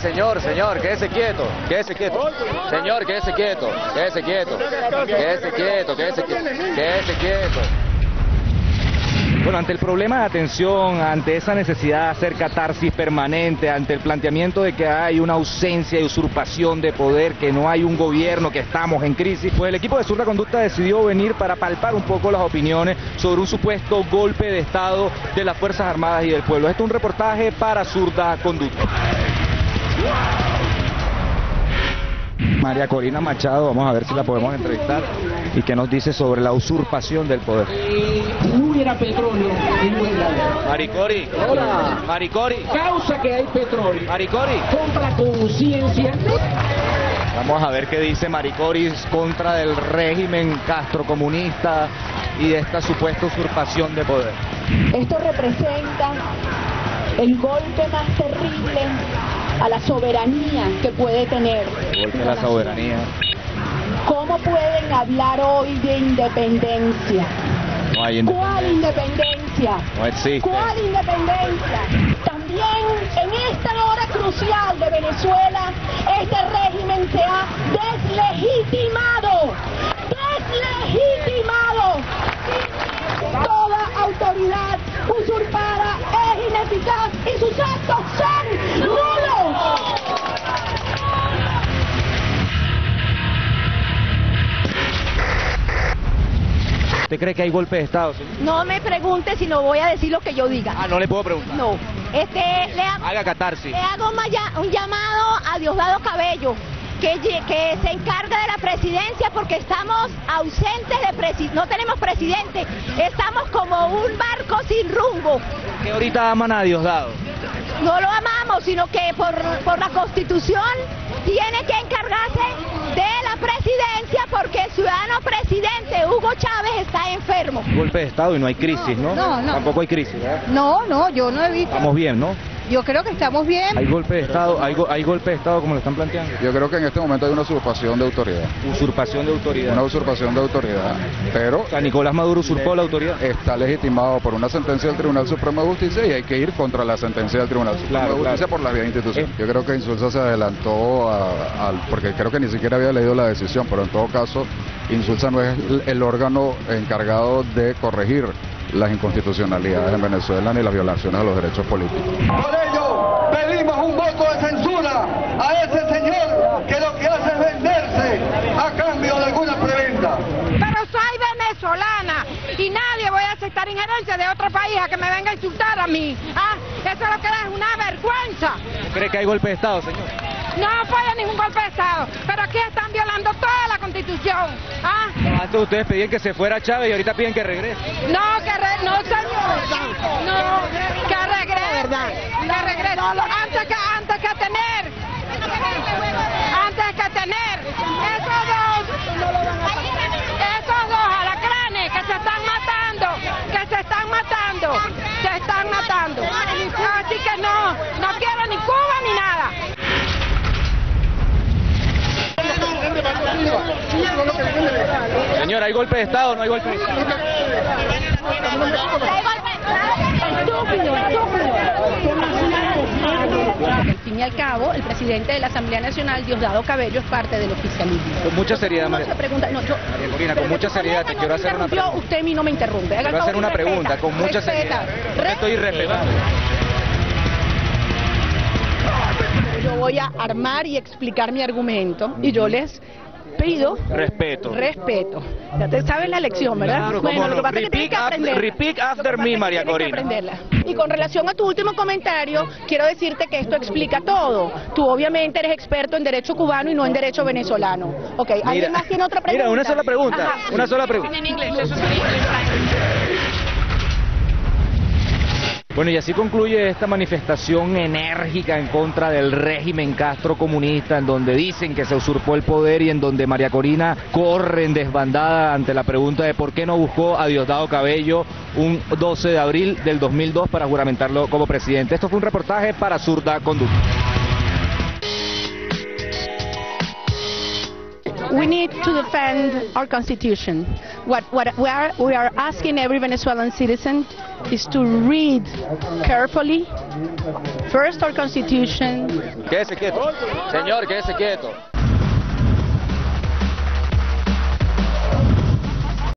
Señor, señor, quédese quieto, quédese quieto. Señor, quédese quieto, quédese quieto, quédese quieto, quédese quieto, quédese quieto. Bueno, ante el problema de atención, ante esa necesidad de hacer catarsis permanente, ante el planteamiento de que hay una ausencia y usurpación de poder, que no hay un gobierno, que estamos en crisis, pues el equipo de Surda Conducta decidió venir para palpar un poco las opiniones sobre un supuesto golpe de Estado de las Fuerzas Armadas y del pueblo. Esto es un reportaje para Surda Conducta. María Corina Machado, vamos a ver si la podemos entrevistar y qué nos dice sobre la usurpación del poder. hubiera petróleo en Venezuela. Maricori, Maricori, Causa que hay petróleo. Maricori. Compra conciencia. Vamos a ver qué dice Maricoris contra del régimen castrocomunista y de esta supuesta usurpación de poder. Esto representa el golpe más terrible a la soberanía que puede tener. Golpe la soberanía. ¿Cómo pueden hablar hoy de independencia? No hay ¿Cuál independencia? No existe. ¿Cuál independencia? También en esta hora crucial de Venezuela, este régimen se ha deslegitimado. Deslegitimado. Toda autoridad usurpada es ineficaz y sus actos son ¿Usted cree que hay golpe de Estado? señor? No me pregunte si no voy a decir lo que yo diga. Ah, no le puedo preguntar. No. Este, le, ha- Haga catarsis. le hago un, llamado a Diosdado Cabello, que, se encargue de la presidencia porque estamos ausentes de presi no tenemos presidente, estamos como un barco sin rumbo. Que ahorita aman a Diosdado. No lo amamos, sino que por, por la constitución tiene que encargarse de la presidencia porque el ciudadano presidente está enfermo. Golpe de Estado y no hay crisis, ¿no? No, no. Tampoco hay crisis, ¿verdad? No, no, yo no he visto. Estamos bien, ¿no? Yo creo que estamos bien. Hay golpe de Estado, hay, go- hay golpe de Estado como lo están planteando. Yo creo que en este momento hay una usurpación de autoridad. Usurpación de autoridad. Una usurpación de autoridad. Pero O sea, Nicolás Maduro usurpó la autoridad. está legitimado por una sentencia del Tribunal Supremo de Justicia y hay que ir contra la sentencia del Tribunal Supremo Claro, de Justicia claro. por la vía institucional. Yo creo que Insulza se adelantó a- al, porque creo que ni siquiera había leído la decisión, pero en todo caso Insulza no es el, el órgano encargado de corregir las inconstitucionalidades en Venezuela ni las violaciones a los derechos políticos. Por ello, pedimos un voto de censura a ese señor que lo que hace es venderse a cambio de alguna preventa. Pero soy venezolana y nadie voy a aceptar injerencia de otro país a que me venga a insultar a mí. Ah, eso es lo que es una vergüenza. ¿Cree que hay golpe de Estado, señor? No apoyo ningún golpe de Estado, pero aquí están violando toda la constitución. Ah, Antes ustedes pedían que se fuera Chávez y ahorita piden que regrese. no, que re- no señor, no, que regrese, que regrese, antes que, antes que tener, antes que tener esos dos, esos dos alacranes que se están matando, que se están matando, se están matando. Así que no, no quiero ni Cuba ni nada. Señor, ¿hay golpe de Estado o no hay golpe de Estado? Estúpido, estúpido. Al fin y al cabo, el presidente de la Asamblea Nacional, Diosdado Cabello, es parte del oficialismo. Con mucha seriedad, María. se pregunta, no, yo, María Corina, con mucha seriedad te quiero hacer una interrumpió, pregunta. usted a mí no me interrumpe. Haga Quiero hacer una pregunta con mucha seriedad. Estoy respetando. Yo voy a armar y explicar mi argumento y yo les pido Respeto. respeto. Ya te sabes la lección, ¿verdad? Claro, bueno, lo que pasa es que tienes que Repeat after- aprenderla. repeat after me, María Corina. aprenderla. Y con relación a tu último comentario, quiero decirte que esto explica todo. Tú obviamente eres experto en derecho cubano y no en derecho venezolano. Ok, ¿alguien Mira, más tiene otra pregunta? Mira, una sola pregunta. Ajá. Una sola pregunta. En inglés, eso es en inglés. Bueno, y así concluye esta manifestación enérgica en contra del régimen Castro comunista, en donde dicen que se usurpó el poder y en donde María Corina corre en desbandada ante la pregunta de por qué no buscó a Diosdado Cabello un 12 de abril del 2002 para juramentarlo como presidente. Esto fue un reportaje para Surda Conducta. We need to defend our constitution. What, what we, are, we are asking every Venezuelan citizen is to read carefully first our constitution. Señor, quédese quieto.